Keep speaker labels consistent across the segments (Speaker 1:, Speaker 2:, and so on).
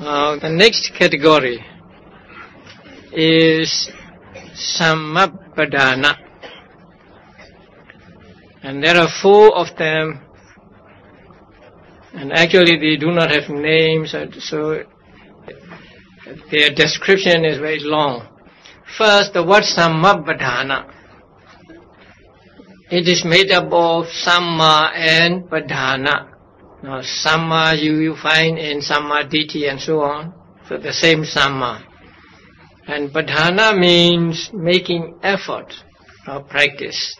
Speaker 1: Uh, the next category is sammapadhana. And there are four of them. And actually they do not have names, so their description is very long. First, the word sammapadhana. It is made up of Samma and Padhana. Now, Samma you, you find in Sammaditthi and so on. So the same Samma. And Padhana means making effort or practice.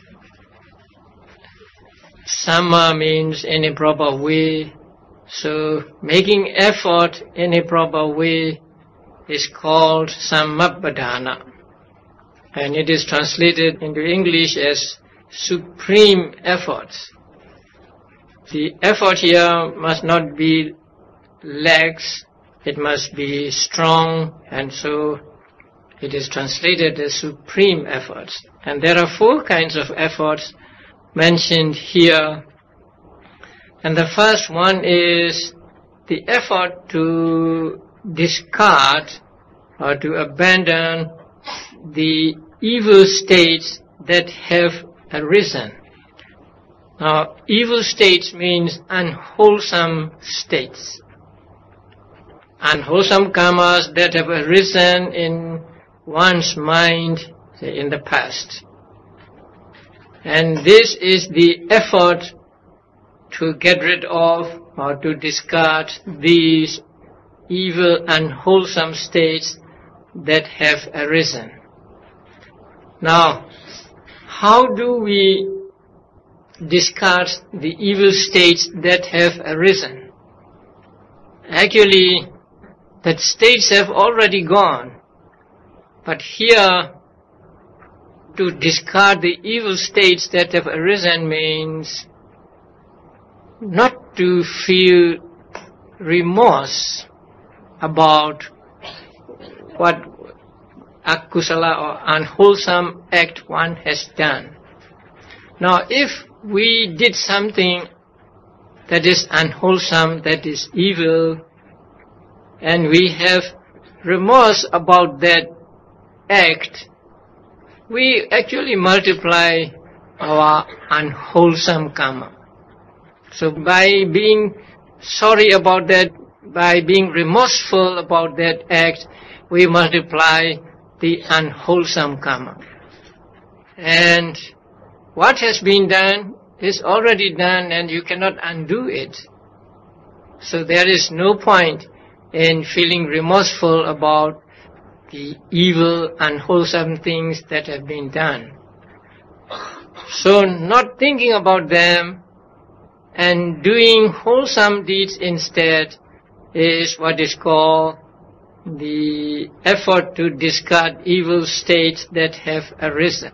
Speaker 1: Samma means in a proper way. So making effort in a proper way is called Sammapadhana. And it is translated into English as supreme efforts. The effort here must not be lax, it must be strong, and so it is translated as supreme efforts. And there are four kinds of efforts mentioned here. And the first one is the effort to discard or to abandon the evil states that have arisen. Now, evil states means unwholesome states. Unwholesome karmas that have arisen in one's mind say, in the past. And this is the effort to get rid of or to discard these evil unwholesome states that have arisen. Now, how do we discard the evil states that have arisen? Actually, that states have already gone. But here, to discard the evil states that have arisen means not to feel remorse about what akusala or unwholesome act one has done. Now, if we did something that is unwholesome, that is evil, and we have remorse about that act, we actually multiply our unwholesome karma. So by being sorry about that, by being remorseful about that act, we multiply the unwholesome karma. And what has been done is already done and you cannot undo it. So there is no point in feeling remorseful about the evil, unwholesome things that have been done. So not thinking about them and doing wholesome deeds instead is what is called the effort to discard evil states that have arisen.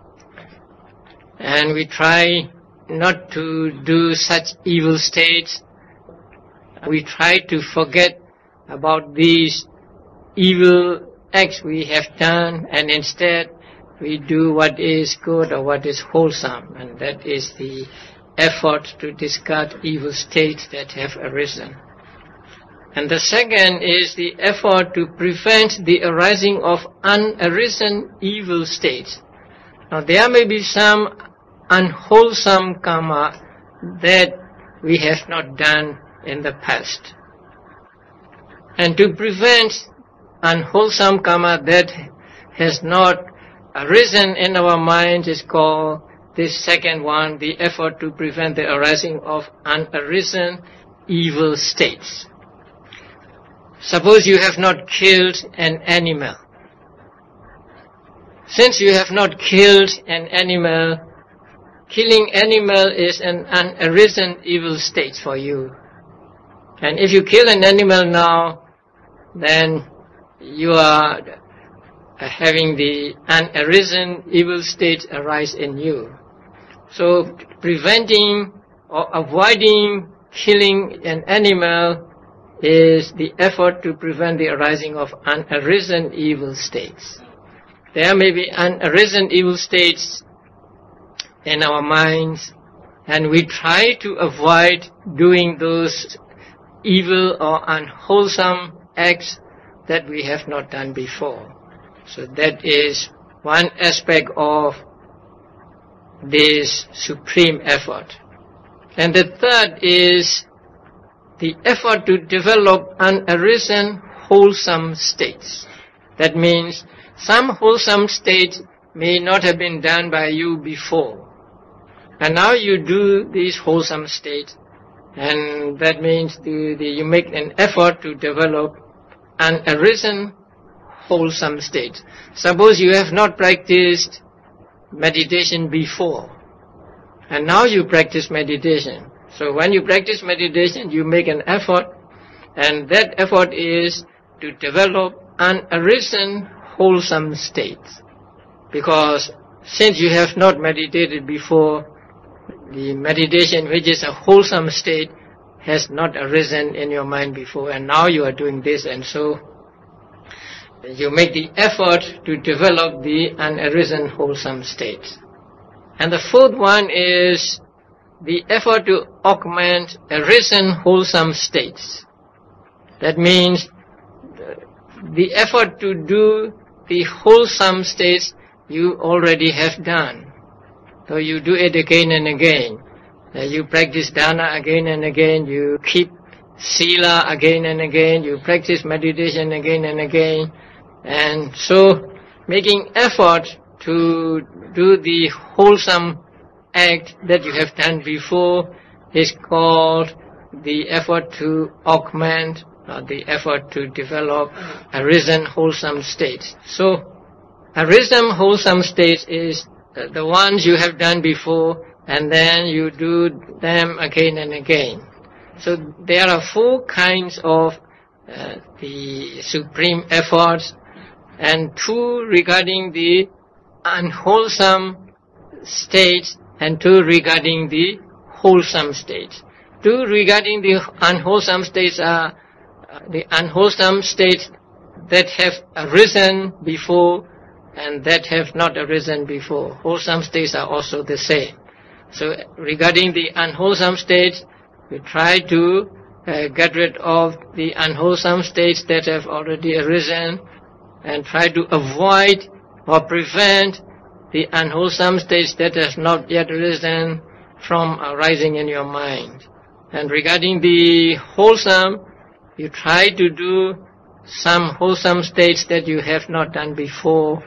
Speaker 1: And we try not to do such evil states. We try to forget about these evil acts we have done and instead we do what is good or what is wholesome and that is the effort to discard evil states that have arisen. And the second is the effort to prevent the arising of unarisen evil states. Now there may be some unwholesome karma that we have not done in the past. And to prevent unwholesome karma that has not arisen in our mind is called this second one, the effort to prevent the arising of unarisen evil states. Suppose you have not killed an animal. Since you have not killed an animal, killing animal is an unarisen evil state for you. And if you kill an animal now, then you are having the unarisen evil state arise in you. So preventing or avoiding killing an animal is the effort to prevent the arising of unarisen evil states. There may be unarisen evil states in our minds, and we try to avoid doing those evil or unwholesome acts that we have not done before. So that is one aspect of this supreme effort. And the third is the effort to develop unarisen wholesome states. That means some wholesome state may not have been done by you before. And now you do this wholesome state, and that means the, the, you make an effort to develop an arisen wholesome state. Suppose you have not practiced meditation before, and now you practice meditation. So when you practice meditation, you make an effort, and that effort is to develop an arisen wholesome state. Because since you have not meditated before, the meditation which is a wholesome state has not arisen in your mind before and now you are doing this and so you make the effort to develop the unarisen wholesome state. And the fourth one is the effort to augment arisen wholesome states. That means the effort to do the wholesome states you already have done. So you do it again and again. You practice dana again and again. You keep sila again and again. You practice meditation again and again. And so making effort to do the wholesome act that you have done before is called the effort to augment uh, the effort to develop arisen wholesome states. So arisen wholesome states is the ones you have done before and then you do them again and again. So there are four kinds of uh, the supreme efforts and two regarding the unwholesome states and two regarding the wholesome states. Two regarding the unwholesome states are uh, the unwholesome states that have arisen before and that have not arisen before. Wholesome states are also the same. So regarding the unwholesome states, we try to uh, get rid of the unwholesome states that have already arisen and try to avoid or prevent the unwholesome states that have not yet arisen from arising in your mind. And regarding the wholesome, you try to do some wholesome states that you have not done before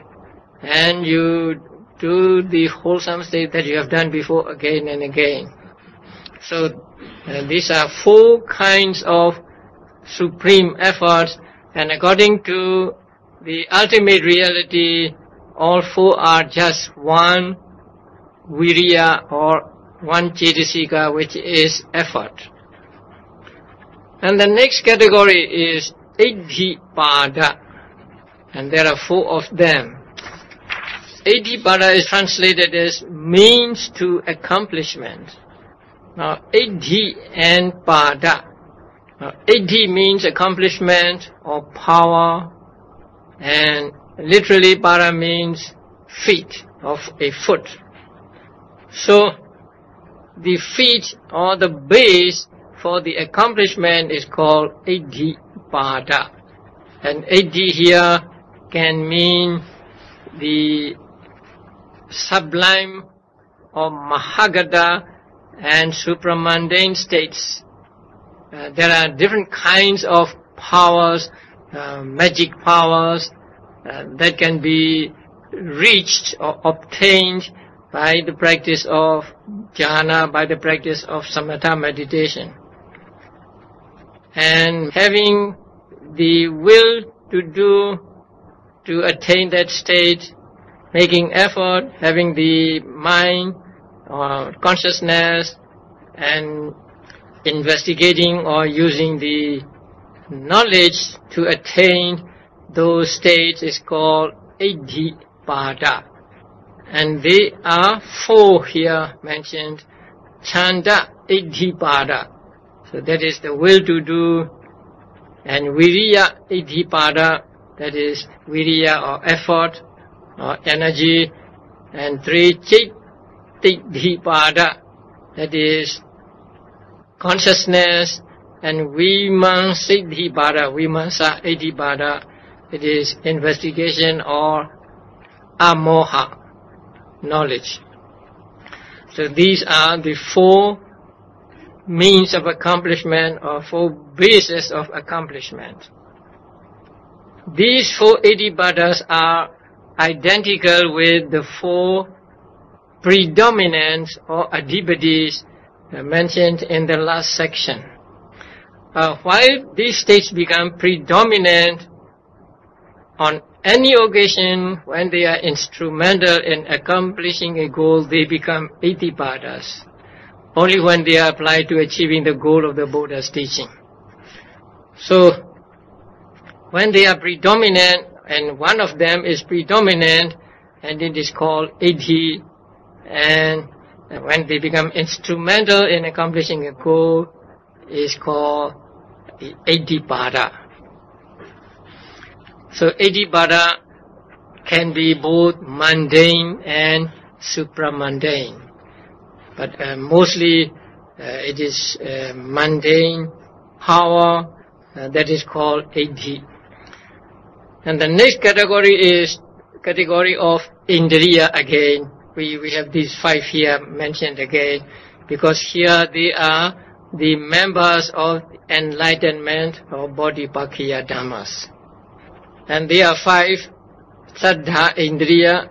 Speaker 1: and you do the wholesome state that you have done before again and again. So uh, these are four kinds of supreme efforts and according to the ultimate reality, all four are just one viriya or one cetasika which is effort. And the next category is Iddhipada and there are four of them. Iddhipada is translated as means to accomplishment. Now, Iddhi and Pada. Now, Iddhi means accomplishment or power, and literally Pada means feet of a foot. So, the feet or the base for the accomplishment is called Iddhipada. And Iddhi here can mean the sublime or Mahagata and supramundane states. Uh, there are different kinds of powers, uh, magic powers, uh, that can be reached or obtained by the practice of jhana, by the practice of samatha meditation. And having the will to do, to attain that state, making effort, having the mind or consciousness and investigating or using the knowledge to attain those states is called Iddhipada. And they are four here mentioned. Chanda Iddhipada. So that is the will to do. And Viriya Iddhipada. That is Viriya or effort or energy, and three Chittidhipada, that is consciousness and Vimansiddhipada, Vimansa Iddhipada, it is investigation or amoha, knowledge. So these are the four means of accomplishment or four bases of accomplishment. These four Iddhipadas are identical with the four predominant or adhipatis mentioned in the last section. Uh, while these states become predominant on any occasion when they are instrumental in accomplishing a goal, they become Iddhipadas. Only when they are applied to achieving the goal of the Buddha's teaching. So, when they are predominant, and one of them is predominant, and it is called Iddhi, and when they become instrumental in accomplishing a goal, is called Iddhipada. So Iddhipada can be both mundane and supramundane. But uh, mostly uh, it is uh, mundane power that is called Iddhi. And the next category is category of Indriya again. We, we have these five here mentioned again because here they are the members of enlightenment or Bodhipakkhiya Dhammas. And there are five Saddha Indriya,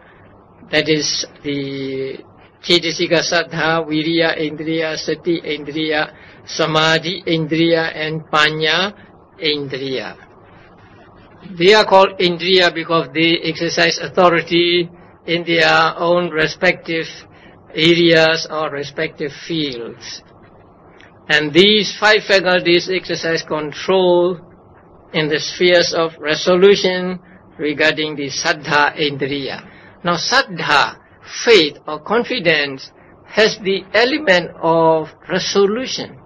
Speaker 1: that is the Cetasika Saddha, Viriya Indriya, Sati Indriya, Samadhi Indriya, and Panya Indriya. They are called Indriya because they exercise authority in their own respective areas or respective fields. And these five faculties exercise control in the spheres of resolution regarding the Saddha Indriya. Now Saddha, faith or confidence, has the element of resolution.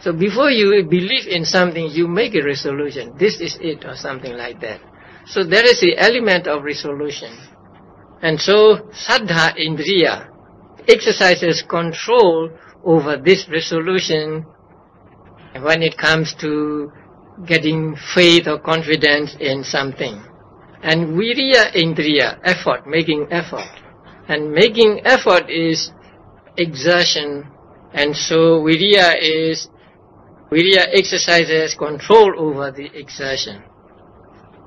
Speaker 1: So before you believe in something, you make a resolution. This is it or something like that. So there is the element of resolution. And so Saddha Indriya exercises control over this resolution when it comes to getting faith or confidence in something. And Viriya Indriya, effort, making effort. And making effort is exertion. And so Viriya is, Viriya exercises control over the exertion.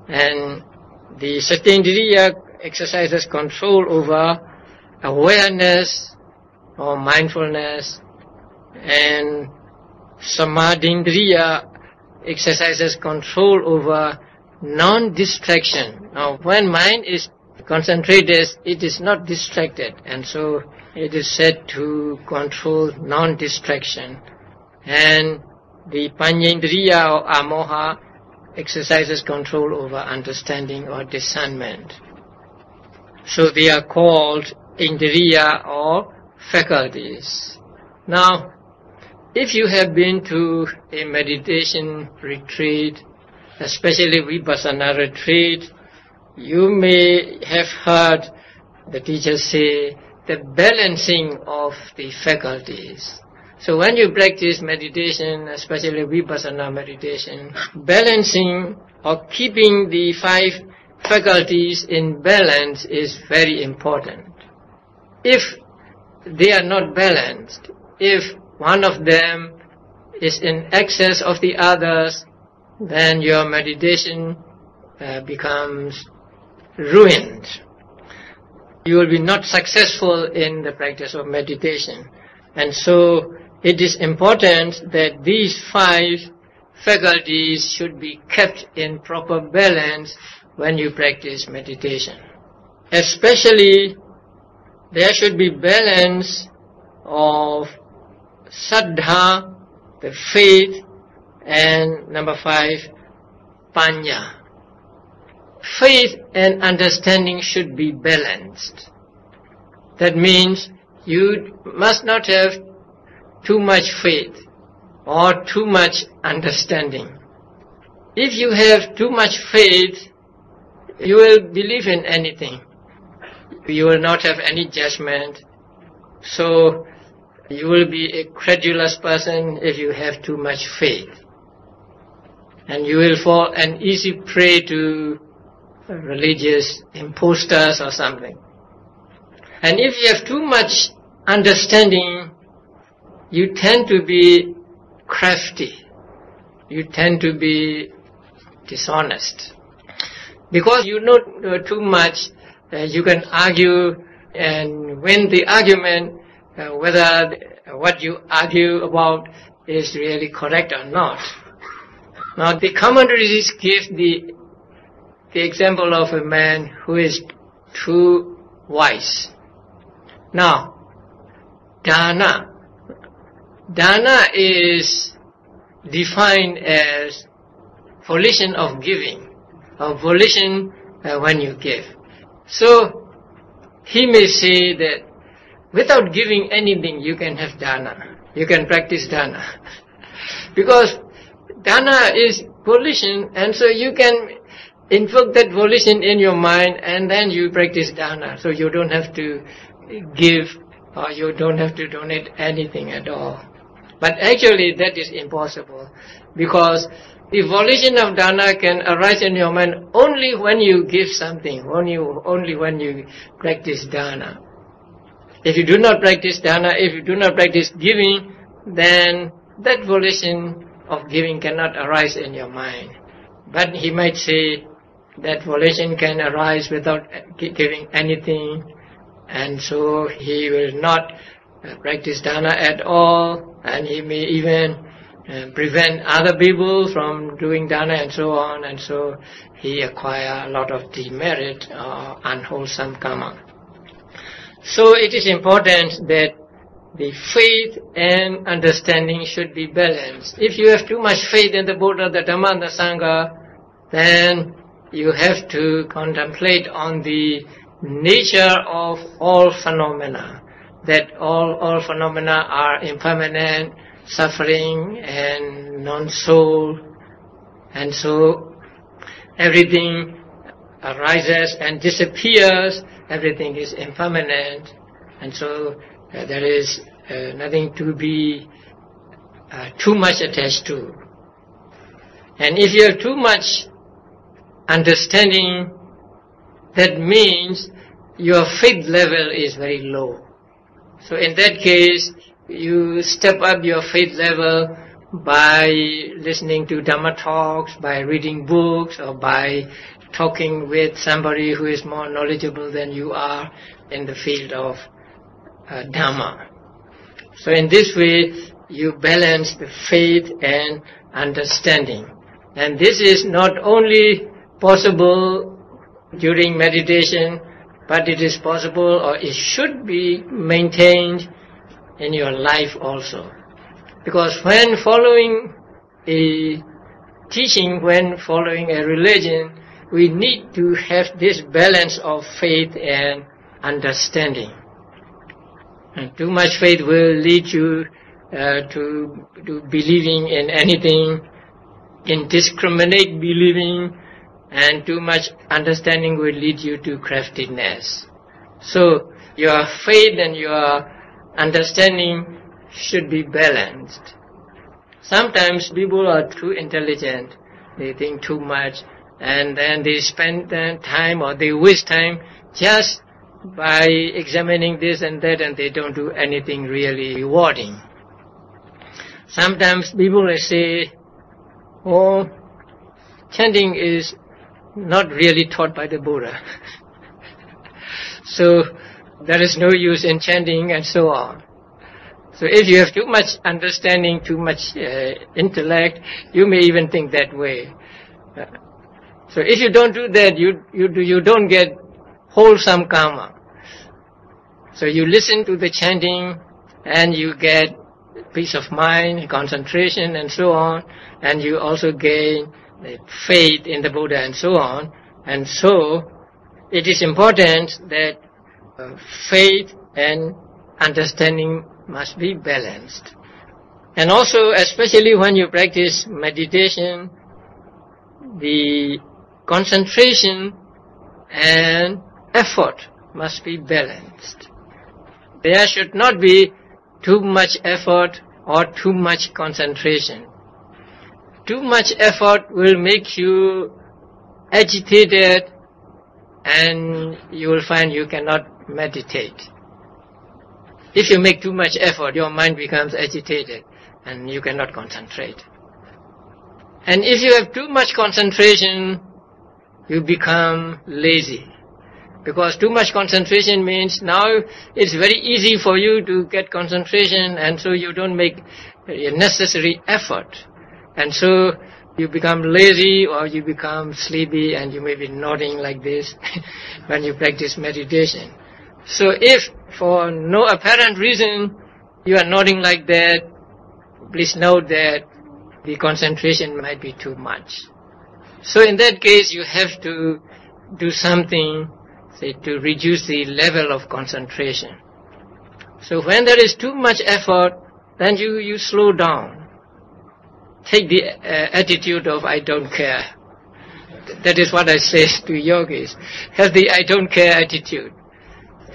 Speaker 1: And the Satindriya exercises control over awareness or mindfulness and samadhindriya exercises control over non-distraction. Now when mind is concentrated, it is not distracted and so it is said to control non-distraction. And the panyendriya or amoha exercises control over understanding or discernment. So they are called indriya or faculties. Now, if you have been to a meditation retreat, especially Vipassana retreat, you may have heard the teachers say the balancing of the faculties. So when you practice meditation, especially Vipassana meditation, balancing or keeping the five faculties in balance is very important. If they are not balanced, if one of them is in excess of the others, then your meditation uh, becomes ruined. You will be not successful in the practice of meditation. And so it is important that these five faculties should be kept in proper balance when you practice meditation. Especially, there should be balance of saddha, the faith, and number five, panya. Faith and understanding should be balanced. That means you must not have too much faith or too much understanding. If you have too much faith, you will believe in anything. You will not have any judgment. So you will be a credulous person if you have too much faith. and you will fall an easy prey to religious imposters or something. And if you have too much understanding, you tend to be crafty. You tend to be dishonest. Because you know too much, uh, you can argue and win the argument uh, whether what you argue about is really correct or not. Now the commentaries give the the example of a man who is too wise. Now, dana. Dana is defined as volition of giving, or volition uh, when you give. So, he may say that without giving anything, you can have dana. You can practice dana. because dana is volition, and so you can invoke that volition in your mind and then you practice dana. So you don't have to give or you don't have to donate anything at all. But actually that is impossible because the volition of dana can arise in your mind only when you give something, only, only when you practice dana. If you do not practice dana, if you do not practice giving, then that volition of giving cannot arise in your mind. But he might say, that volition can arise without giving anything and so he will not uh, practice dana at all and he may even uh, prevent other people from doing dana and so on and so he acquire a lot of demerit or unwholesome karma. So it is important that the faith and understanding should be balanced. If you have too much faith in the Buddha, the Dhamma, and the Sangha, then you have to contemplate on the nature of all phenomena, that all, all phenomena are impermanent, suffering and non-soul, and so everything arises and disappears, everything is impermanent, and so uh, there is uh, nothing to be uh, too much attached to. And if you have too much understanding that means your faith level is very low. So in that case, you step up your faith level by listening to Dhamma talks, by reading books, or by talking with somebody who is more knowledgeable than you are in the field of uh, Dhamma. So in this way, you balance the faith and understanding. And this is not only possible during meditation, but it is possible or it should be maintained in your life also. Because when following a teaching, when following a religion, we need to have this balance of faith and understanding. And too much faith will lead you uh, to, to believing in anything, indiscriminate believing, and too much understanding will lead you to craftiness. So your faith and your understanding should be balanced. Sometimes people are too intelligent, they think too much, and then they spend time or they waste time just by examining this and that and they don't do anything really rewarding. Sometimes people say, oh, chanting is not really taught by the Buddha. so there is no use in chanting and so on. So if you have too much understanding, too much uh, intellect, you may even think that way. Uh, so if you don't do that, you, you, do, you don't get wholesome karma. So you listen to the chanting and you get peace of mind, concentration and so on, and you also gain faith in the Buddha and so on. And so it is important that uh, faith and understanding must be balanced. And also, especially when you practice meditation, the concentration and effort must be balanced. There should not be too much effort or too much concentration too much effort will make you agitated and you will find you cannot meditate. If you make too much effort, your mind becomes agitated and you cannot concentrate. And if you have too much concentration, you become lazy. Because too much concentration means now it's very easy for you to get concentration and so you don't make necessary effort. And so you become lazy or you become sleepy and you may be nodding like this when you practice meditation. So if for no apparent reason you are nodding like that, please note that the concentration might be too much. So in that case you have to do something say, to reduce the level of concentration. So when there is too much effort, then you, you slow down take the uh, attitude of I don't care. That is what I say to yogis. Have the I don't care attitude.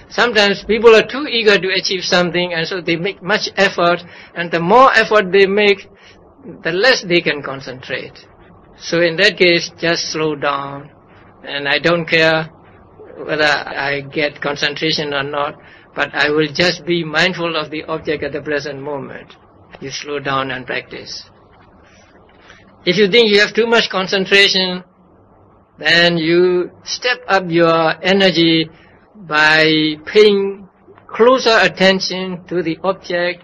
Speaker 1: Sometimes people are too eager to achieve something and so they make much effort and the more effort they make, the less they can concentrate. So in that case, just slow down and I don't care whether I get concentration or not, but I will just be mindful of the object at the present moment. You slow down and practice. If you think you have too much concentration, then you step up your energy by paying closer attention to the object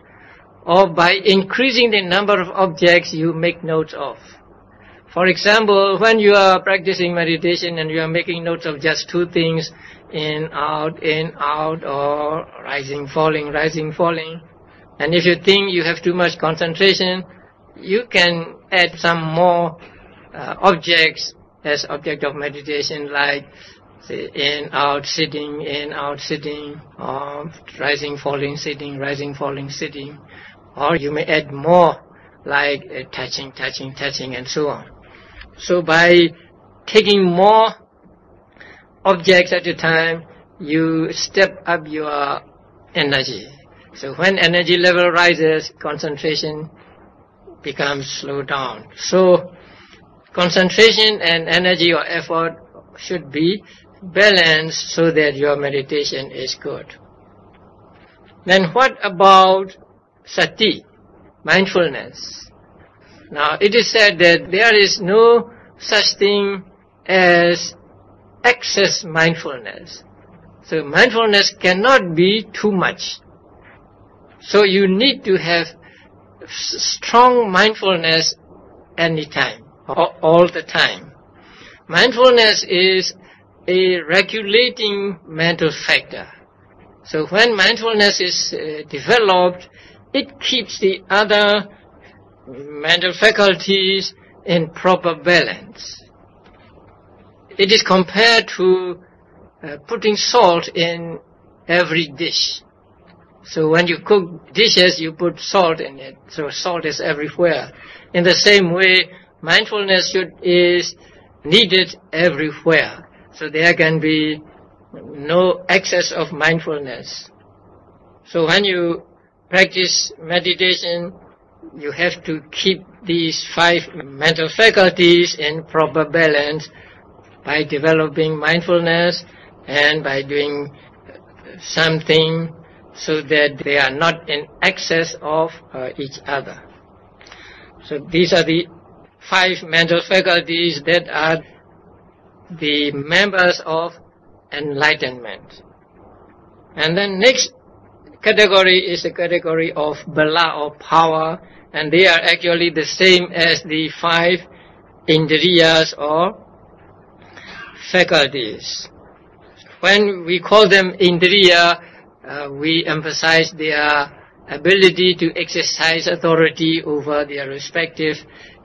Speaker 1: or by increasing the number of objects you make notes of. For example, when you are practicing meditation and you are making notes of just two things, in, out, in, out, or rising, falling, rising, falling, and if you think you have too much concentration, you can add some more uh, objects as object of meditation like in, out, sitting, in, out, sitting, or rising, falling, sitting, rising, falling, sitting. Or you may add more like uh, touching, touching, touching, and so on. So by taking more objects at a time, you step up your energy. So when energy level rises, concentration becomes slowed down. So concentration and energy or effort should be balanced so that your meditation is good. Then what about sati, mindfulness? Now it is said that there is no such thing as excess mindfulness. So mindfulness cannot be too much. So you need to have strong mindfulness anytime, all the time. Mindfulness is a regulating mental factor. So when mindfulness is uh, developed, it keeps the other mental faculties in proper balance. It is compared to uh, putting salt in every dish. So when you cook dishes, you put salt in it. So salt is everywhere. In the same way, mindfulness should, is needed everywhere. So there can be no excess of mindfulness. So when you practice meditation, you have to keep these five mental faculties in proper balance by developing mindfulness and by doing something so that they are not in excess of uh, each other. So these are the five mental faculties that are the members of enlightenment. And then next category is the category of bala or power, and they are actually the same as the five indriyas or faculties. When we call them indriya, uh, we emphasize their ability to exercise authority over their respective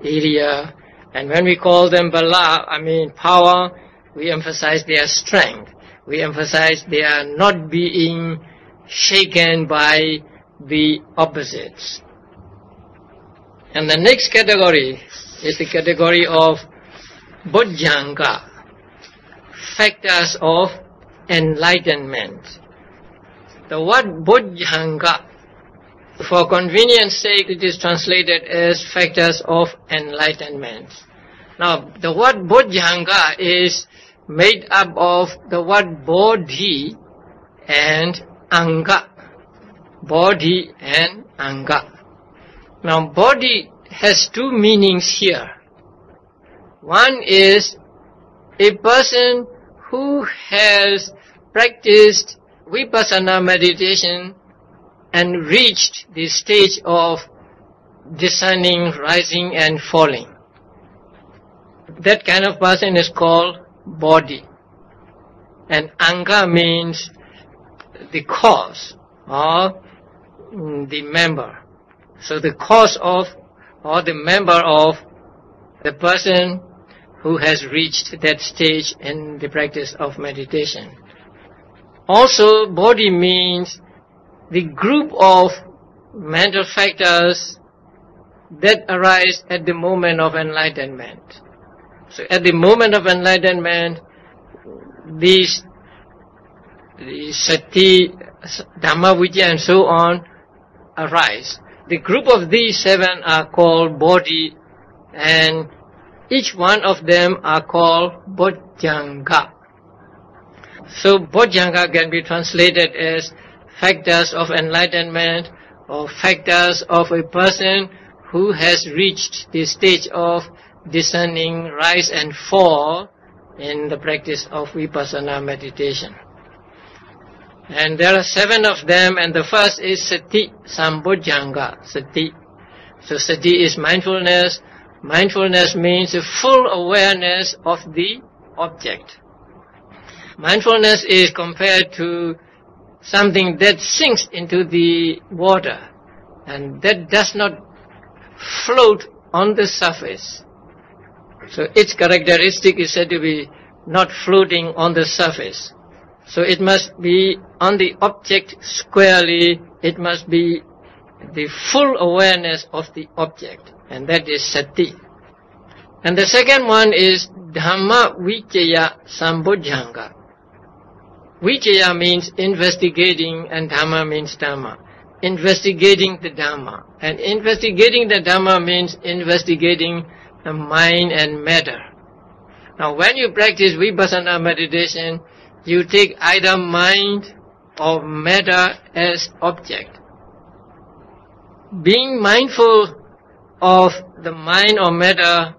Speaker 1: area. And when we call them bala, I mean power, we emphasize their strength. We emphasize they are not being shaken by the opposites. And the next category is the category of bojjhanga, factors of enlightenment. The word bojjhanga For convenience sake, it is translated as factors of enlightenment. Now, the word Bojjhanga is made up of the word Bodhi and Anga. Bodhi and Anga. Now, Bodhi has two meanings here. One is a person who has practiced vipassana meditation and reached the stage of descending, rising and falling. That kind of person is called Bodhi. And anga means the cause or the member. So the cause of or the member of the person who has reached that stage in the practice of meditation. Also, Bodhi means the group of mental factors that arise at the moment of enlightenment. So at the moment of enlightenment, these the sati, dhamma, vijaya and so on arise. The group of these seven are called Bodhi and each one of them are called bojjhanga. So bojjhanga can be translated as factors of enlightenment or factors of a person who has reached the stage of discerning rise and fall in the practice of vipassana meditation. And there are seven of them, and the first is sati sambojjhanga, sati. So sati is mindfulness. Mindfulness means a full awareness of the object. Mindfulness is compared to something that sinks into the water and that does not float on the surface. So its characteristic is said to be not floating on the surface. So it must be on the object squarely, it must be the full awareness of the object, and that is sati. And the second one is Dhamma Sambojjhanga. Vijaya means investigating and Dhamma means Dhamma. Investigating the Dhamma. And investigating the Dhamma means investigating the mind and matter. Now when you practice Vipassana meditation, you take either mind or matter as object. Being mindful of the mind or matter,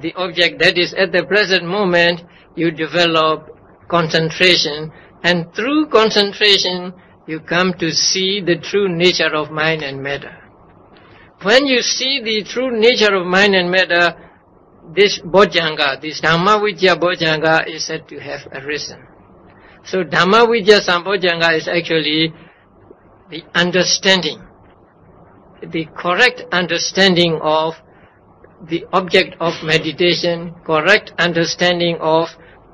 Speaker 1: the object that is at the present moment, you develop concentration and through concentration you come to see the true nature of mind and matter. When you see the true nature of mind and matter, this bojjhanga, this Dhamma Vijaya bojjhanga is said to have arisen. So Dhamma Vijaya Sambojjhanga is actually the understanding, the correct understanding of the object of meditation, correct understanding of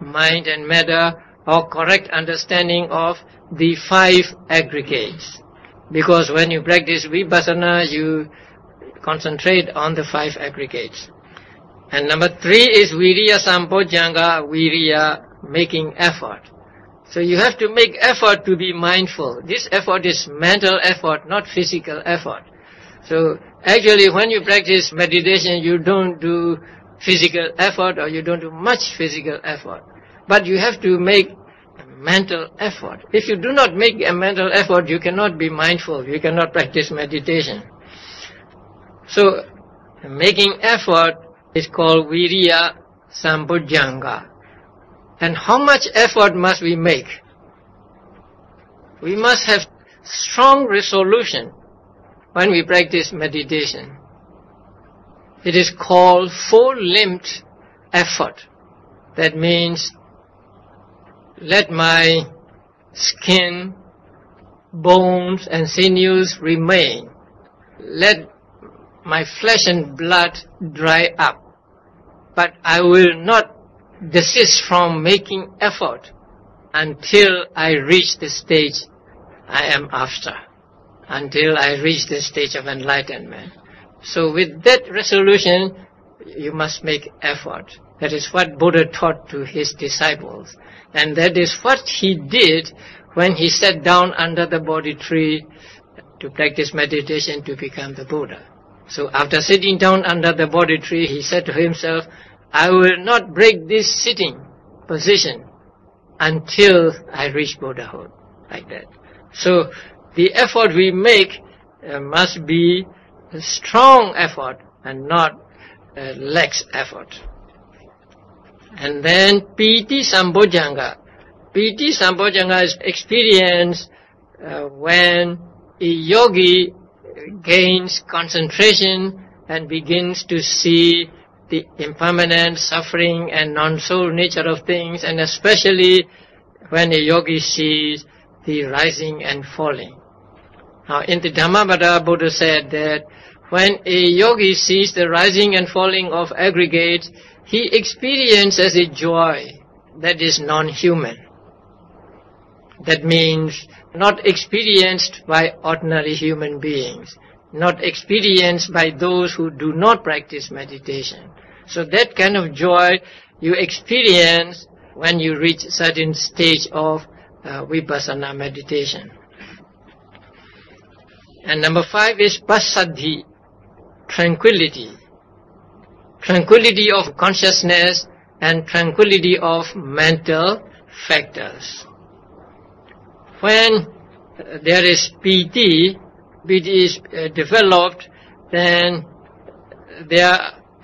Speaker 1: mind and matter or correct understanding of the five aggregates. Because when you practice vipassana, you concentrate on the five aggregates. And number three is viriya sambojjhanga, viriya, making effort. So you have to make effort to be mindful. This effort is mental effort, not physical effort. So actually when you practice meditation, you don't do physical effort or you don't do much physical effort. But you have to make a mental effort. If you do not make a mental effort, you cannot be mindful. You cannot practice meditation. So making effort is called viriya sambojjhanga. And how much effort must we make? We must have strong resolution when we practice meditation. It is called four-limbed effort. That means let my skin, bones and sinews remain. Let my flesh and blood dry up. But I will not desist from making effort until I reach the stage I am after. Until I reach the stage of enlightenment. So with that resolution, you must make effort. That is what Buddha taught to his disciples. And that is what he did when he sat down under the Bodhi tree to practice meditation to become the Buddha. So after sitting down under the Bodhi tree, he said to himself, I will not break this sitting position until I reach Buddhahood. Like that. So the effort we make uh, must be a strong effort and not a lax effort. And then Piti Sambojjhanga. Piti Sambojjhanga is experience uh, when a yogi gains concentration and begins to see the impermanent suffering and non-soul nature of things and especially when a yogi sees the rising and falling. Now in the Dhammapada Buddha said that when a yogi sees the rising and falling of aggregates, he experiences a joy that is non-human. That means not experienced by ordinary human beings, not experienced by those who do not practice meditation. So that kind of joy you experience when you reach certain stage of uh, vipassana meditation. And number five is passaddhi, tranquility. Tranquility of consciousness and tranquility of mental factors. When there is piti, piti is uh, developed, then there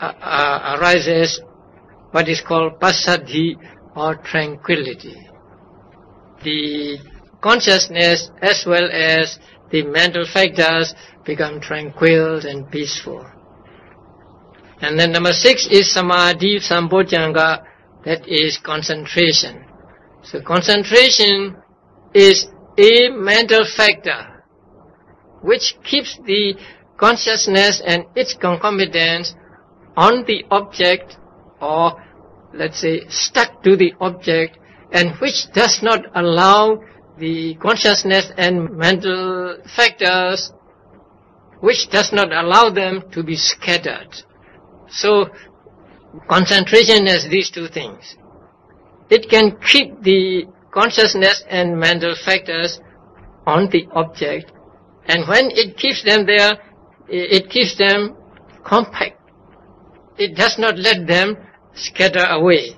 Speaker 1: uh, uh, arises what is called passaddhi or tranquility. The consciousness as well as the mental factors become tranquil and peaceful. And then number six is samadhi sambojjhanga, that is concentration. So concentration is a mental factor which keeps the consciousness and its concomitants on the object or let's say stuck to the object and which does not allow the consciousness and mental factors which does not allow them to be scattered. So concentration has these two things. It can keep the consciousness and mental factors on the object and when it keeps them there, it keeps them compact. It does not let them scatter away.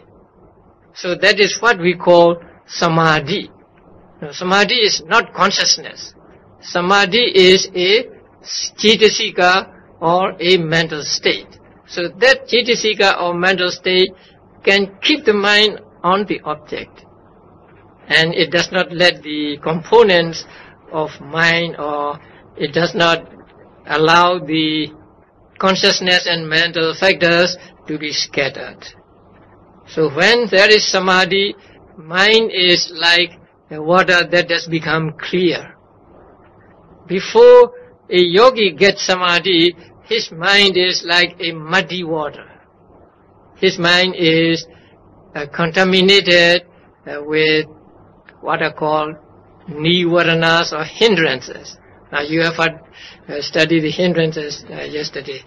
Speaker 1: So that is what we call samadhi. Now, samadhi is not consciousness. Samadhi is a cetasika or a mental state. So that cetasika or mental state can keep the mind on the object. And it does not let the components of mind or it does not allow the consciousness and mental factors to be scattered. So when there is samadhi, mind is like the water that has become clear. Before a yogi gets samadhi, his mind is like a muddy water. His mind is uh, contaminated uh, with what are called nivaranas or hindrances. Now you have uh, studied the hindrances uh, yesterday.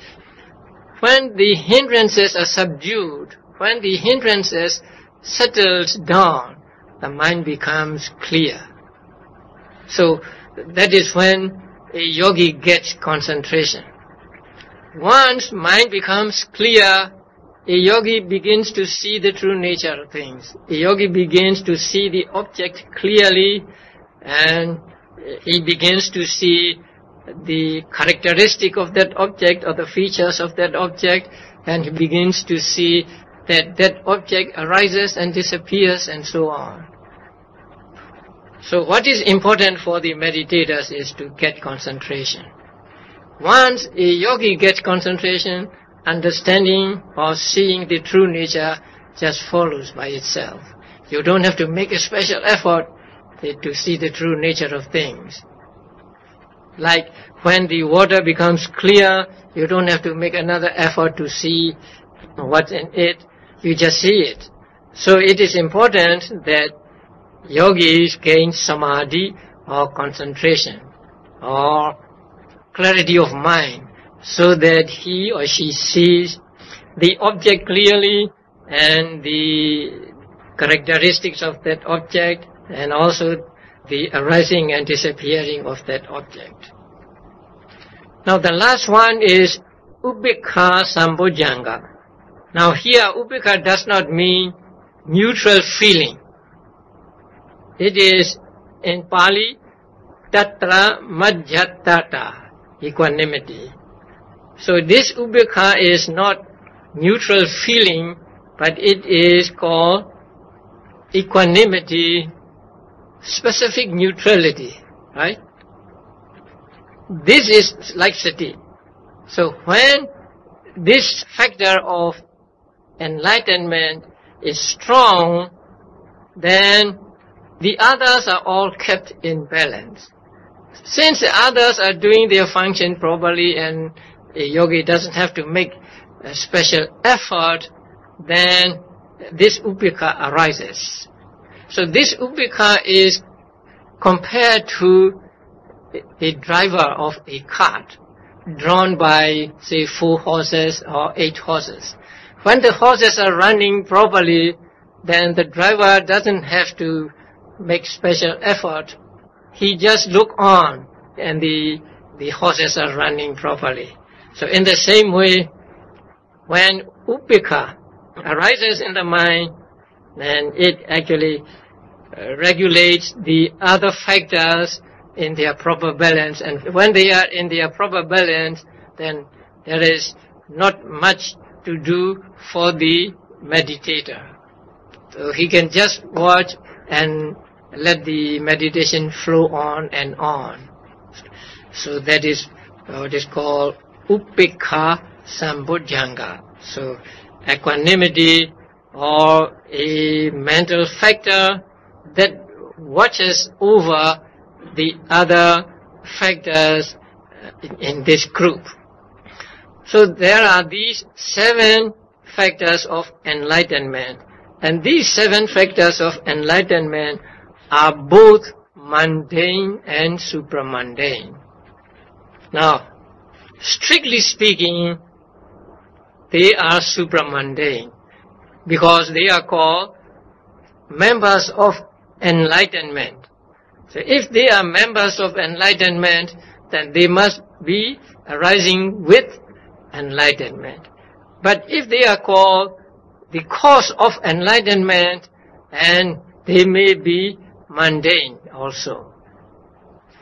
Speaker 1: When the hindrances are subdued, when the hindrances settles down, the mind becomes clear. So that is when a yogi gets concentration. Once mind becomes clear, a yogi begins to see the true nature of things. A yogi begins to see the object clearly and he begins to see the characteristic of that object or the features of that object and he begins to see that that object arises and disappears and so on. So what is important for the meditators is to get concentration. Once a yogi gets concentration, understanding or seeing the true nature just follows by itself. You don't have to make a special effort to see the true nature of things. Like when the water becomes clear, you don't have to make another effort to see what's in it. You just see it. So it is important that yogis gain samadhi or concentration or clarity of mind so that he or she sees the object clearly and the characteristics of that object and also the arising and disappearing of that object. Now the last one is Upekha Sambojjhanga. Now here Upekha does not mean neutral feeling. It is in Pali Tatra Majjhattata, equanimity. So this Upekha is not neutral feeling, but it is called equanimity, specific neutrality, right? This is like sati. So when this factor of enlightenment is strong, then the others are all kept in balance. Since the others are doing their function properly and a yogi doesn't have to make a special effort, then this upekha arises. So this upekha is compared to a driver of a cart drawn by say four horses or eight horses. When the horses are running properly, then the driver doesn't have to make special effort. He just look on and the, the horses are running properly. So in the same way, when upekha arises in the mind, then it actually uh, regulates the other factors in their proper balance. And when they are in their proper balance, then there is not much to do for the meditator. So he can just watch and let the meditation flow on and on. So that is uh, what is called upekha sambojjhanga. So equanimity or a mental factor that watches over the other factors uh, in this group. So there are these seven factors of enlightenment. And these seven factors of enlightenment are both mundane and supramundane. Now, strictly speaking, they are supramundane because they are called members of enlightenment. So if they are members of enlightenment, then they must be arising with enlightenment. But if they are called the cause of enlightenment, and they may be mundane also.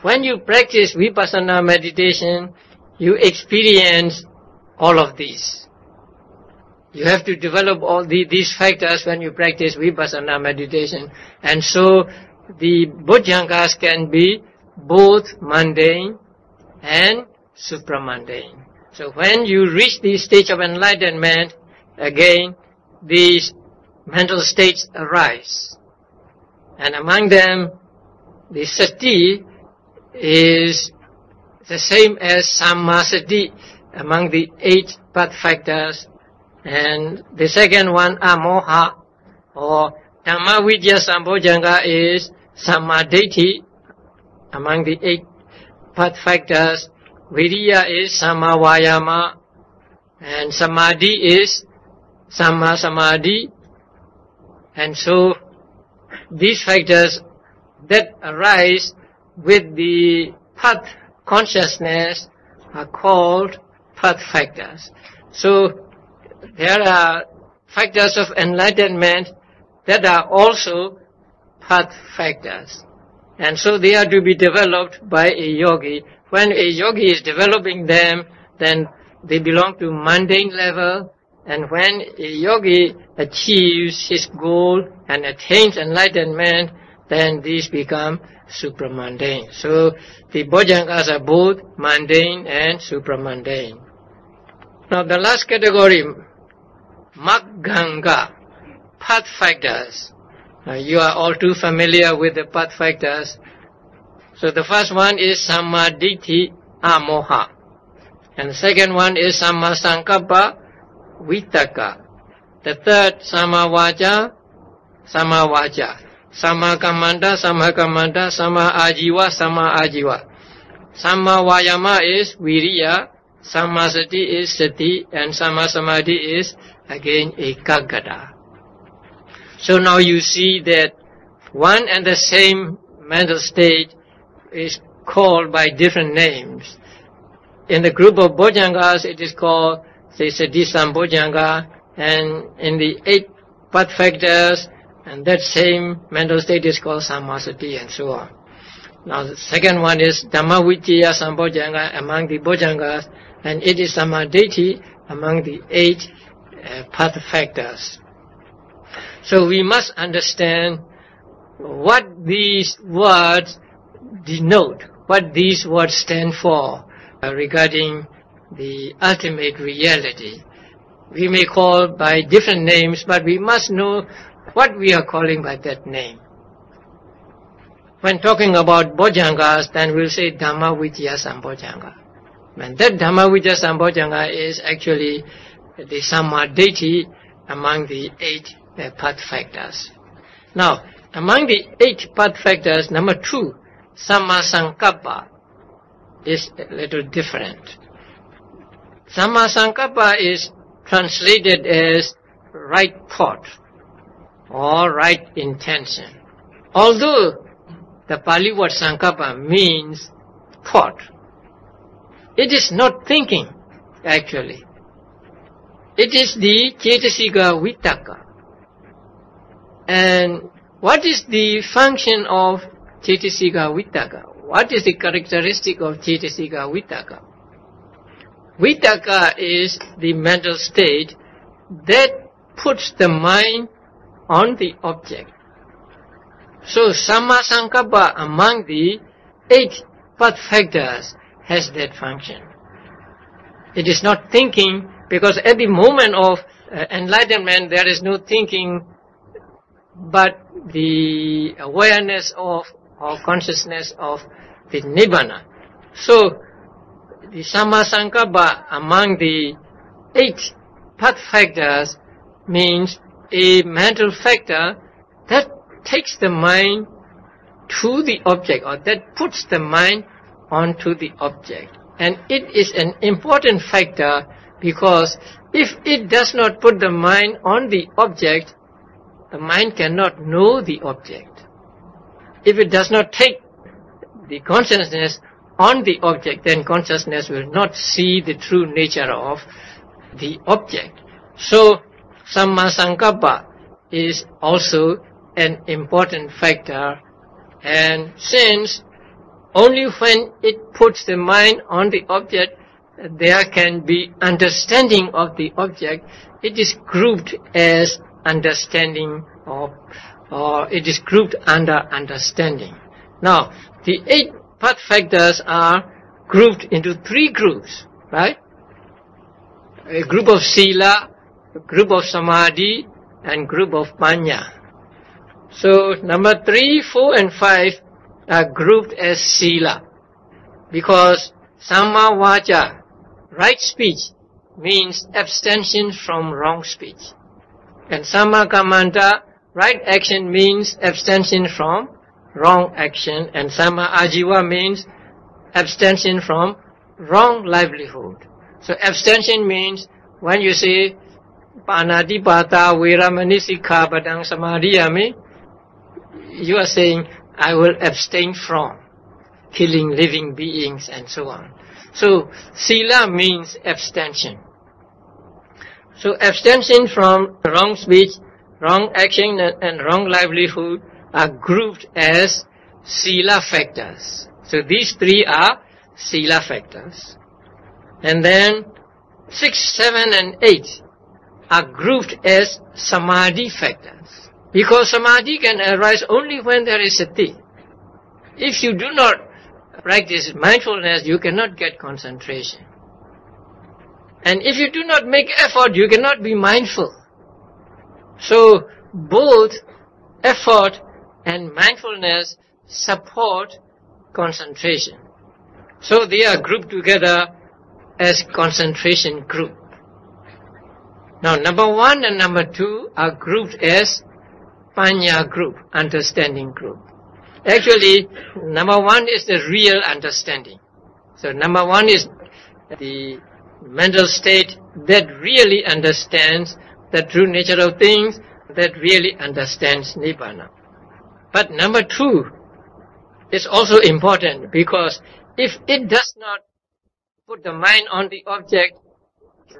Speaker 1: When you practice vipassana meditation, you experience all of these. You have to develop all the, these factors when you practice vipassana meditation. And so the bojjhangas can be both mundane and supramundane. So when you reach the stage of enlightenment, again, these mental states arise. And among them, the sati is the same as sammasati among the eight path factors. And the second one, amoha, or Dhammavicaya Sambojjhanga is Sammaditthi among the eight path factors. Viriya is Sammavayama and Samadhi is Samma Samadhi. And so these factors that arise with the path consciousness are called path factors. So there are factors of enlightenment that are also path factors. And so they are to be developed by a yogi. When a yogi is developing them, then they belong to mundane level. And when a yogi achieves his goal and attains enlightenment, then these become supramundane. So the bojjhangas are both mundane and supramundane. Now the last category, Magganga path factors. you are all too familiar with the path factors. So the first one is Sammaditthi Amoha. And the second one is Sammasankappa Vitakka. The third Sammavaca Sammavaca. Sammakammanta Sammakammanta Samma Ajiva Samma Ajiva. Sammavayama is Viriya, Sammasati is Sati, and Sammasamadhi is again Ekaggata. So now you see that one and the same mental state is called by different names. in the group of Bojjhangas, it is called the Sati and in the eight path factors, and that same mental state is called Sammasati and so on. Now the second one is Dhammavicaya Sambojjhanga among the Bojjhangas, and it is Sammaditthi among the eight uh, path factors. So we must understand what these words denote, what these words stand for uh, regarding the ultimate reality. We may call by different names, but we must know what we are calling by that name. When talking about Bojjhangas, then we'll say Dhamma Vicaya Sambojjhanga. And that Dhamma Vicaya Sambojjhanga is actually the samma Samadhi among the eight uh, path factors. Now, among the eight path factors, number two, Samma Sankappa is a little different. Samma Sankappa is translated as right thought or right intention. Although the Pali word Sankappa means thought, it is not thinking actually. It is the Cetasika Vitakka. And what is the function of Cetasika Vitakka? What is the characteristic of Cetasika Vitakka? Vitakka is the mental state that puts the mind on the object. So Samma Sankappa among the eight path factors has that function. It is not thinking because at the moment of uh, enlightenment there is no thinking but the awareness of or consciousness of the Nibbana. So the Samma Sankappa among the eight path factors means a mental factor that takes the mind to the object or that puts the mind onto the object. And it is an important factor because if it does not put the mind on the object, the mind cannot know the object. If it does not take the consciousness on the object, then consciousness will not see the true nature of the object. So, Samma Sankappa is also an important factor and since only when it puts the mind on the object there can be understanding of the object, it is grouped as understanding of, or it is grouped under understanding. Now, the eight path factors are grouped into three groups, right? A group of sila, group of samadhi, and group of panya. So number three, four, and five are grouped as sila because samma vaca, right speech, means abstention from wrong speech. And kammanta, right action means abstention from wrong action. And samma ajiva means abstention from wrong livelihood. So abstention means when you say panatipata veramani sikha padang samadhiyami, you are saying I will abstain from killing living beings and so on. So sila means abstention. So abstention from wrong speech, wrong action, and wrong livelihood are grouped as sila factors. So these three are sila factors. And then six, seven, and eight are grouped as samadhi factors. Because samadhi can arise only when there is sati. If you do not practice mindfulness, you cannot get concentration. And if you do not make effort, you cannot be mindful. So both effort and mindfulness support concentration. So they are grouped together as concentration group. Now number one and number two are grouped as Panya group, understanding group. Actually, number one is the real understanding. So number one is the mental state that really understands the true nature of things, that really understands Nibbana. But number two is also important because if it does not put the mind on the object,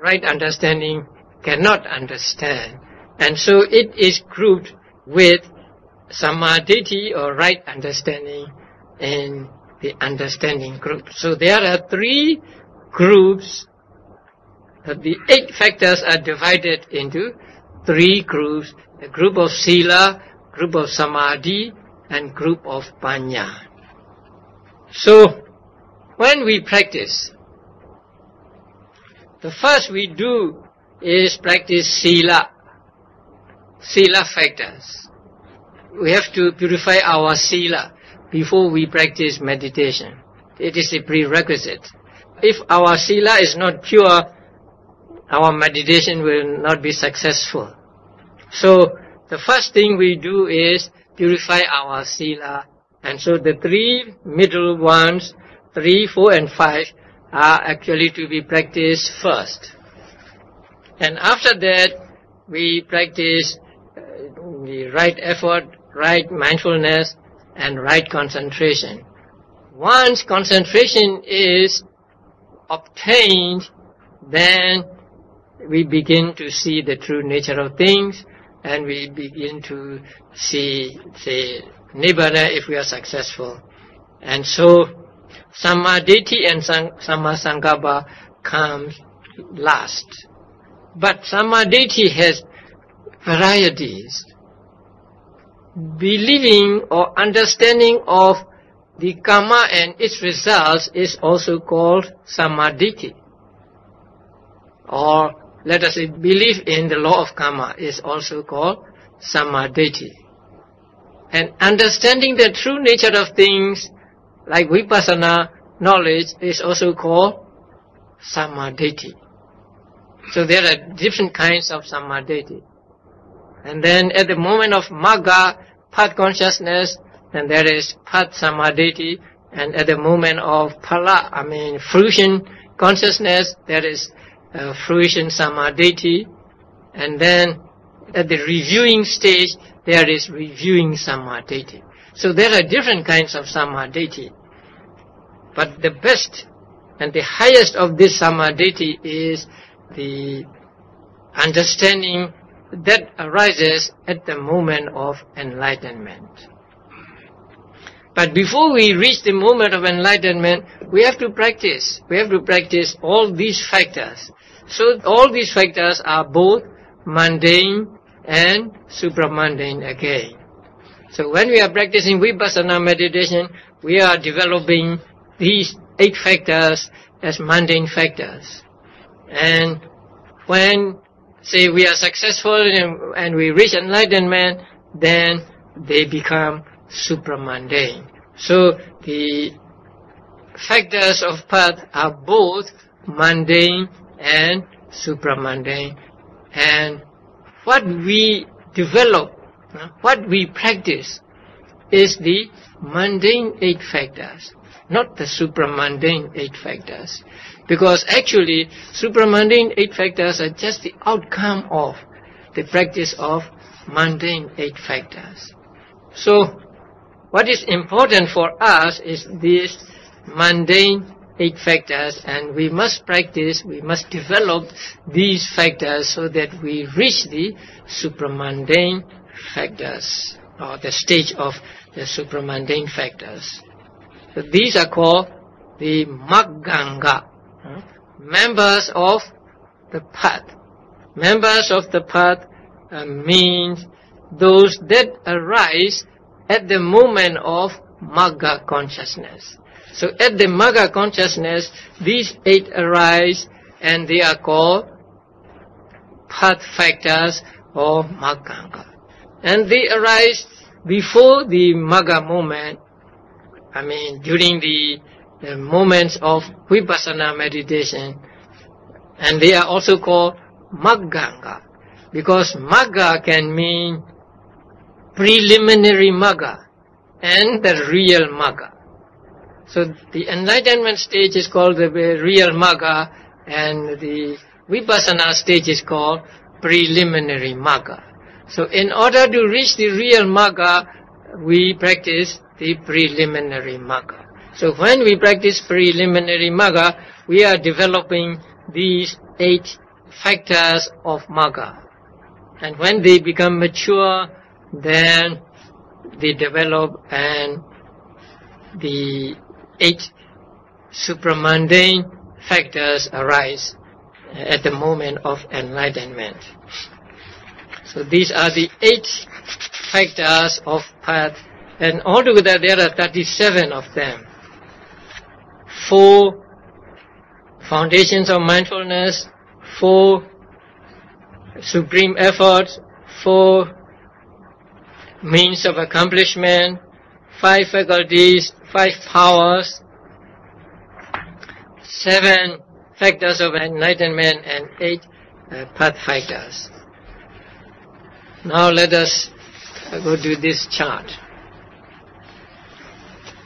Speaker 1: right understanding cannot understand. And so it is grouped with sammaditthi or right understanding in the understanding group. So there are three groups. The eight factors are divided into three groups. A group of sila, group of samadhi, and group of panya. So, when we practice, the first we do is practice sila, sila factors. We have to purify our sila before we practice meditation. It is a prerequisite. If our sila is not pure, our meditation will not be successful. So the first thing we do is purify our sila. And so the three middle ones, three, four, and five, are actually to be practiced first. And after that, we practice uh, the right effort, right mindfulness, and right concentration. Once concentration is obtained, then we begin to see the true nature of things and we begin to see the nibbana if we are successful. And so sammaditthi and sammasankappa comes last. But sammaditthi has varieties. Believing or understanding of the karma and its results is also called sammaditthi. Or let us say, belief in the law of karma is also called sammaditthi. And understanding the true nature of things, like vipassana knowledge, is also called sammaditthi. So there are different kinds of sammaditthi. And then at the moment of magga, path consciousness, then there is path sammaditthi, and at the moment of phala, I mean fruition consciousness, there is uh, fruition sammaditthi, and then at the reviewing stage, there is reviewing sammaditthi. So there are different kinds of sammaditthi. But the best and the highest of this sammaditthi is the understanding that arises at the moment of enlightenment. But before we reach the moment of enlightenment, we have to practice. We have to practice all these factors. So all these factors are both mundane and supramundane again. So when we are practicing vipassana meditation, we are developing these eight factors as mundane factors. And when, say, we are successful and, and we reach enlightenment, then they become supramundane. So the factors of path are both mundane and supramundane. And what we develop, what we practice, is the mundane eight factors, not the supramundane eight factors. Because actually, supramundane eight factors are just the outcome of the practice of mundane eight factors. So, what is important for us is these mundane eight factors and we must practice, we must develop these factors so that we reach the supramundane factors or the stage of the supramundane factors. So these are called the Magganga, members of the path. Members of the path uh, means those that arise at the moment of Magga consciousness. So at the Magga consciousness, these eight arise and they are called path factors or Magganga. And they arise before the Magga moment, I mean during the, the moments of Vipassana meditation, and they are also called Magganga, because Magga can mean preliminary Magga and the real Magga. So the enlightenment stage is called the real Magga and the Vipassana stage is called preliminary Magga. So in order to reach the real Magga, we practice the preliminary Magga. So when we practice preliminary Magga, we are developing these eight factors of Magga. And when they become mature, then they develop and the eight supramundane factors arise at the moment of enlightenment. So these are the eight factors of path and altogether there are 37 of them. Four foundations of mindfulness, four supreme efforts, four means of accomplishment, five faculties, five powers, seven factors of enlightenment, and eight uh, path factors. Now let us go to this chart.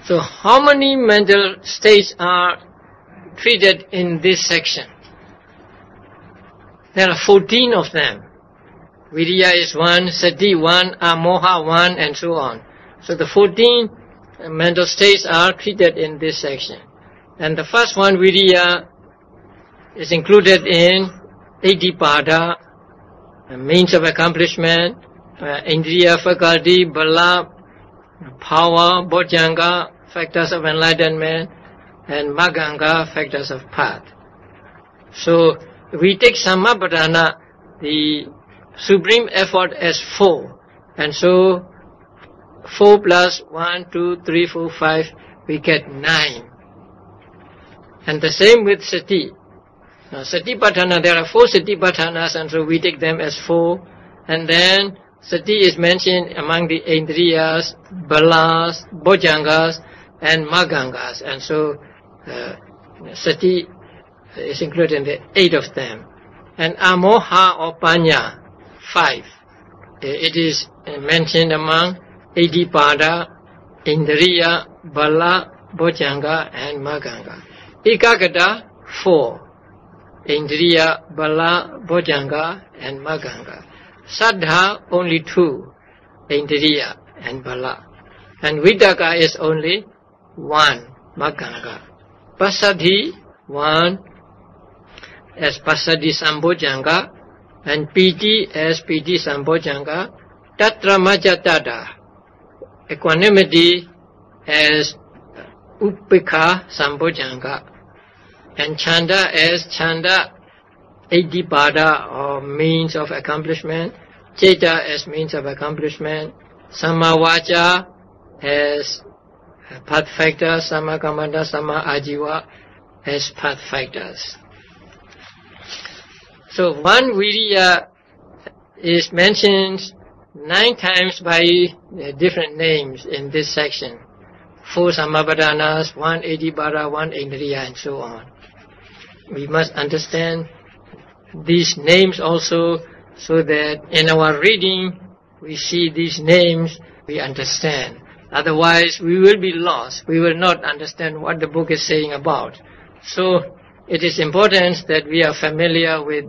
Speaker 1: So how many mental states are treated in this section? There are 14 of them. Viriya is one, Sati one, Amoha one, and so on. So the 14 mental states are treated in this section. And the first one, Viriya, is included in Pada, means of accomplishment, uh, Indriya faculty, Bala, power, Bojjhanga, factors of enlightenment, and Maganga, factors of path. So we take Sammapadhana, the supreme effort as four, and so four plus one, two, three, four, five, we get nine. And the same with Sati. Now, Satipatthana, there are four Satipatthanas, and so we take them as four. And then Sati is mentioned among the Indriyas, Balas, Bojjhangas, and Maggangas. And so uh, Sati is included in the eight of them. And Amoha or Panya, five. It is mentioned among Iddhipada, Indriya, Bala, Bojjhanga, and Magganga. Ekaggata, four. Indriya, Bala, Bojjhanga, and Magganga. Saddha, only two. Indriya and Bala. And Vitakka is only one. Maganga. Passaddhi, one. As Passaddhi Sambojjhanga. And Piti as Piti Sambojjhanga. Tatra Majjhattata. Equanimity as Upekha Sambojjhanga and chanda as chanda Iddhipada or means of accomplishment, Ceta as means of accomplishment, Sammavaca as path factor, Samma Kammanta, Samma Ajiva as path factors. So one Viriya uh, is mentioned nine times by uh, different names in this section. Four Sammapadhanas, one Iddhipada, one Indriya, and so on we must understand these names also so that in our reading we see these names, we understand. Otherwise we will be lost. We will not understand what the book is saying about. So it is important that we are familiar with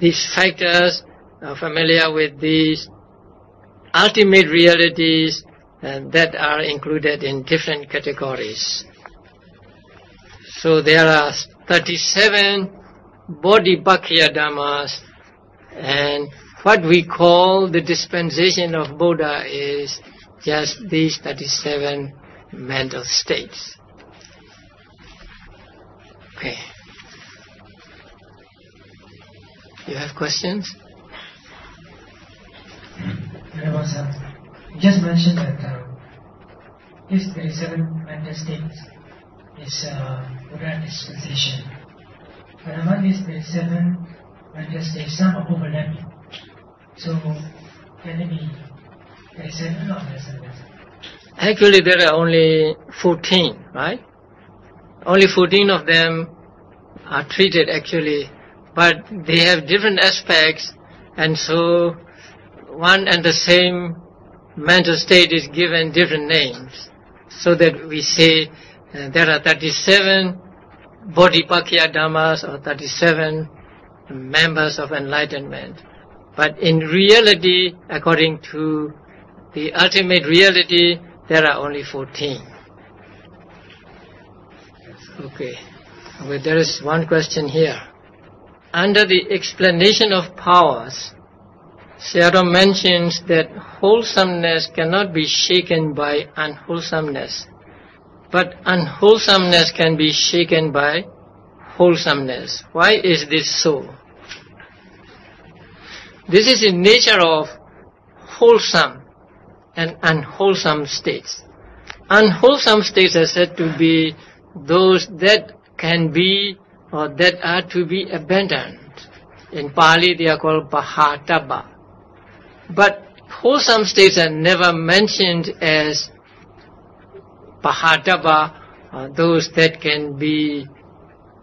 Speaker 1: these factors, are familiar with these ultimate realities uh, that are included in different categories. So there are 37 Bodhipakkhiya Dhammas and what we call the dispensation of Buddha is just these 37 mental states. Okay. You have questions?
Speaker 2: You just mentioned that um, these 37 mental states is uh, Buddha dispensation. But among these 37 mental states, some are overlapping. So, can it be
Speaker 1: Actually, there are only 14, right? Only 14 of them are treated actually, but they have different aspects, and so one and the same mental state is given different names, so that we say uh, there are 37 Bodhipakkhiya Dhammas or 37 members of enlightenment. But in reality, according to the ultimate reality, there are only 14. Okay. Well, there is one question here. Under the explanation of powers, Sayadaw mentions that wholesomeness cannot be shaken by unwholesomeness, but unwholesomeness can be shaken by wholesomeness. Why is this so? This is the nature of wholesome and unwholesome states. Unwholesome states are said to be those that can be or that are to be abandoned. In Pali they are called pahataba. But wholesome states are never mentioned as pahataba, or uh, those that can be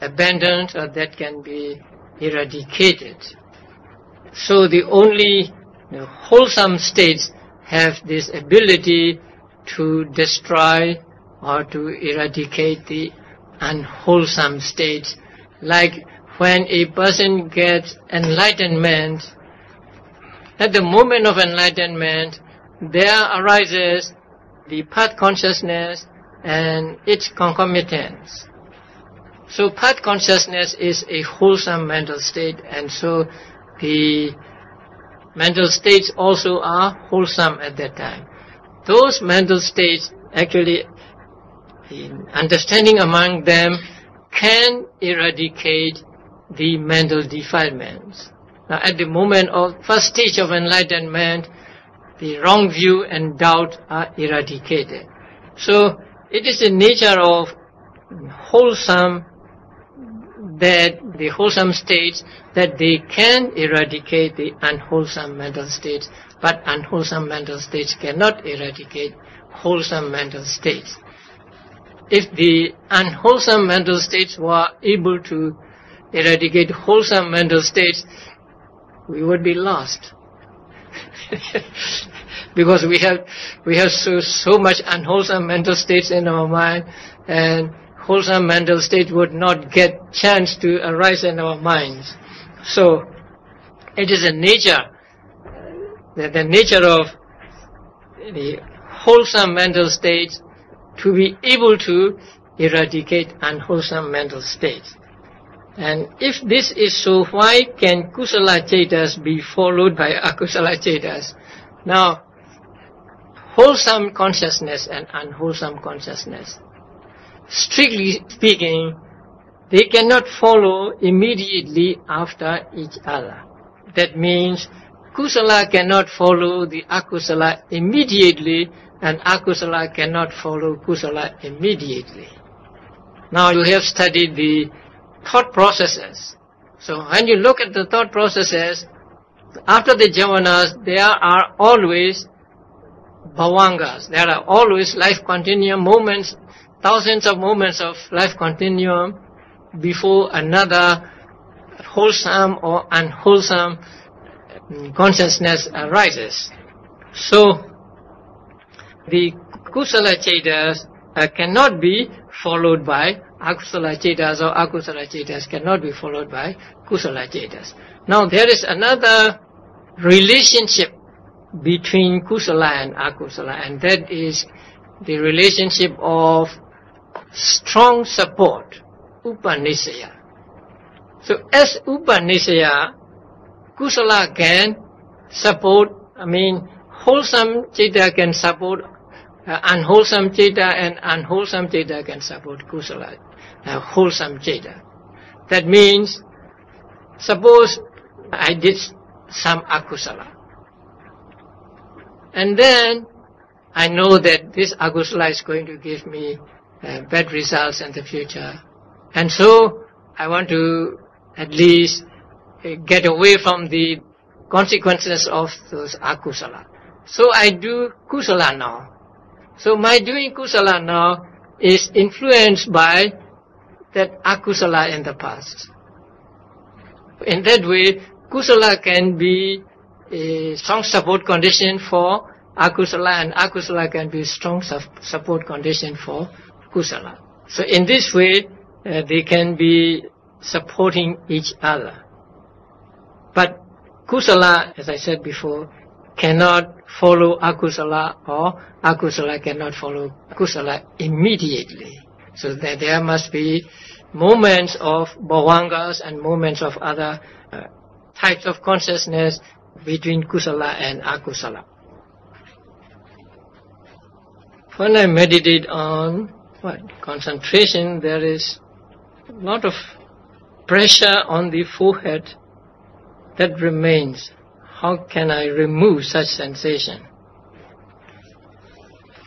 Speaker 1: abandoned or that can be eradicated. So the only you know, wholesome states have this ability to destroy or to eradicate the unwholesome states. Like when a person gets enlightenment, at the moment of enlightenment, there arises the path consciousness and its concomitants. So path consciousness is a wholesome mental state and so the mental states also are wholesome at that time. Those mental states actually understanding among them can eradicate the mental defilements. Now at the moment of first stage of enlightenment, the wrong view and doubt are eradicated. So it is the nature of wholesome that the wholesome states that they can eradicate the unwholesome mental states, but unwholesome mental states cannot eradicate wholesome mental states. If the unwholesome mental states were able to eradicate wholesome mental states, we would be lost. because we have we have so so much unwholesome mental states in our mind and wholesome mental state would not get chance to arise in our minds. So it is a nature, the, the nature of the wholesome mental states to be able to eradicate unwholesome mental states. And if this is so, why can kusala chetas be followed by akusala chetas? Now, wholesome consciousness and unwholesome consciousness strictly speaking, they cannot follow immediately after each other. That means kusala cannot follow the akusala immediately and akusala cannot follow kusala immediately. Now you have studied the thought processes. So when you look at the thought processes, after the javanas, there are always bhavangas. There are always life continuum moments thousands of moments of life continuum before another wholesome or unwholesome consciousness arises. So, the kusala chetas uh, cannot be followed by akusala chetas or akusala chetas cannot be followed by kusala chetas. Now there is another relationship between kusala and akusala and that is the relationship of strong support, Upanisaya. So as Upanisaya, Kusala can support, I mean, wholesome Chitta can support uh, unwholesome Chitta and unwholesome Chitta can support Kusala, uh, wholesome Chitta. That means, suppose I did some akusala. And then I know that this akusala is going to give me uh, bad results in the future. And so I want to at least uh, get away from the consequences of those akusala. So I do kusala now. So my doing kusala now is influenced by that akusala in the past. In that way, kusala can be a strong support condition for akusala and akusala can be a strong support condition for kusala. So in this way, uh, they can be supporting each other. But kusala, as I said before, cannot follow akusala or akusala cannot follow kusala immediately. So that there must be moments of bhavangas and moments of other uh, types of consciousness between kusala and akusala. When I meditate on what concentration, there is a lot of pressure on the forehead that remains. How can I remove such sensation?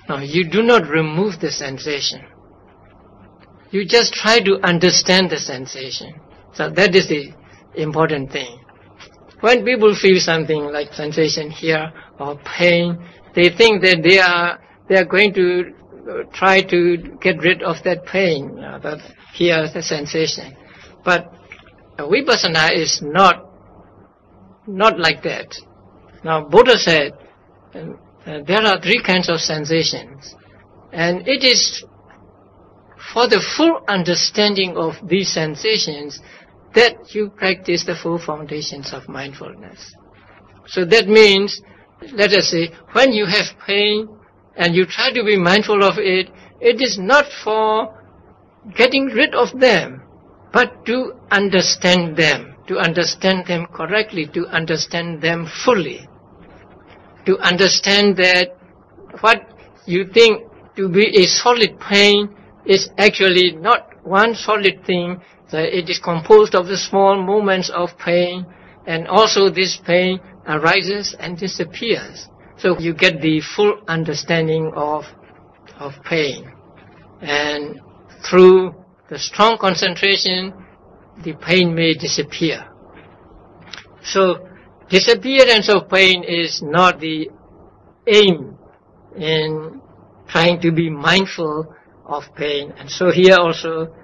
Speaker 1: Now, you do not remove the sensation. You just try to understand the sensation. So that is the important thing. When people feel something like sensation here or pain, they think that they are they are going to try to get rid of that pain, uh, that here the sensation. But a vipassana is not not like that. Now Buddha said uh, there are three kinds of sensations, and it is for the full understanding of these sensations that you practice the full foundations of mindfulness. So that means, let us say, when you have pain and you try to be mindful of it, it is not for getting rid of them, but to understand them, to understand them correctly, to understand them fully, to understand that what you think to be a solid pain is actually not one solid thing, that it is composed of the small moments of pain, and also this pain arises and disappears. So you get the full understanding of, of pain. And through the strong concentration, the pain may disappear. So disappearance of pain is not the aim in trying to be mindful of pain. And so here also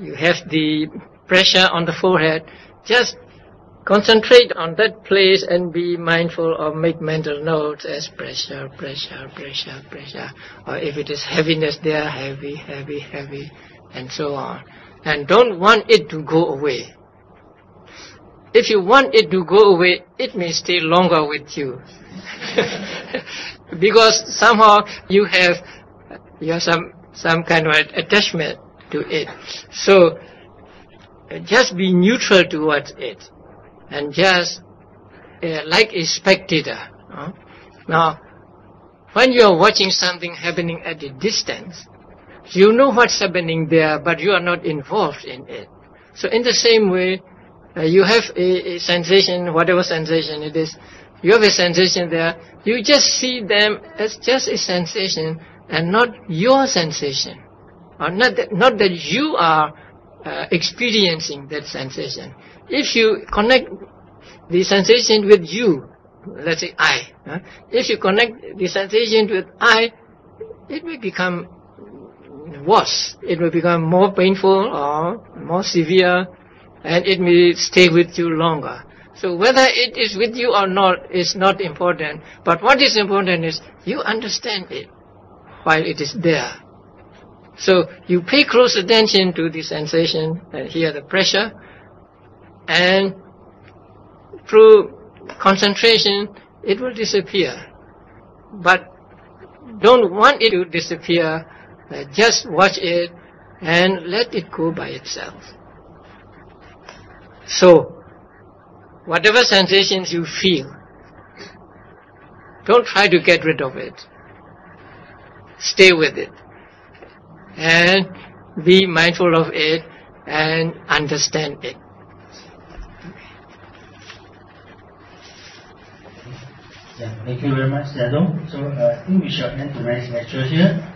Speaker 1: you have the pressure on the forehead. Just concentrate on that place and be mindful or make mental notes as pressure, pressure, pressure, pressure. Or if it is heaviness there, heavy, heavy, heavy, and so on. And don't want it to go away. If you want it to go away, it may stay longer with you. because somehow you have you have some some kind of attachment to it. So just be neutral towards it, and just uh, like a spectator. Uh? Now, when you are watching something happening at a distance, you know what's happening there, but you are not involved in it. So in the same way, uh, you have a, a, sensation, whatever sensation it is, you have a sensation there, you just see them as just a sensation and not your sensation. Or not that, not that you are uh, experiencing that sensation. If you connect the sensation with you, let's say I, if you connect the sensation with I, it will become worse. It will become more painful or more severe, and it may stay with you longer. So whether it is with you or not is not important, but what is important is you understand it while it is there. So you pay close attention to the sensation and hear the pressure, and through concentration, it will disappear. But don't want it to disappear, uh, just watch it and let it go by itself. So, whatever sensations you feel, don't try to get rid of it. Stay with it. And be mindful of it and understand it.
Speaker 3: Thank you very much, Yadong. So uh, I think we shall end tonight's lecture here.